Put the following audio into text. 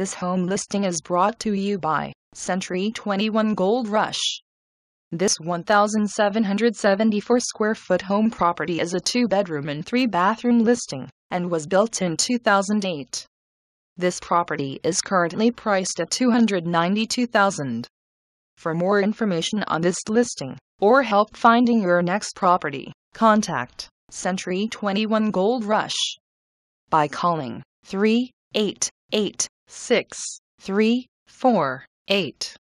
This home listing is brought to you by Century 21 Gold Rush. This 1,774 square foot home property is a two bedroom and three bathroom listing and was built in 2008. This property is currently priced at 292,000. For more information on this listing or help finding your next property, contact Century 21 Gold Rush by calling 388 6 3 4 8